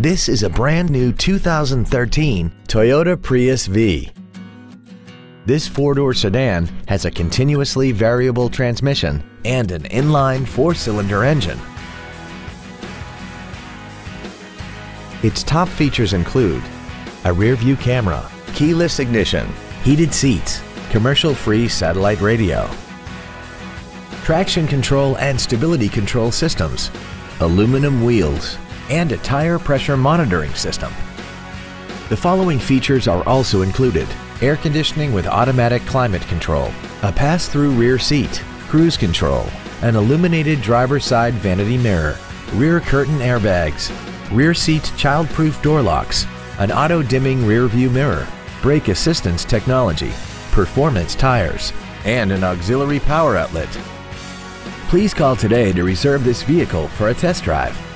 This is a brand new 2013 Toyota Prius V. This four-door sedan has a continuously variable transmission and an inline four-cylinder engine. Its top features include a rear-view camera, keyless ignition, heated seats, commercial-free satellite radio, traction control and stability control systems, aluminum wheels, and a tire pressure monitoring system. The following features are also included. Air conditioning with automatic climate control, a pass-through rear seat, cruise control, an illuminated driver's side vanity mirror, rear curtain airbags, rear seat child-proof door locks, an auto-dimming rear view mirror, brake assistance technology, performance tires, and an auxiliary power outlet. Please call today to reserve this vehicle for a test drive.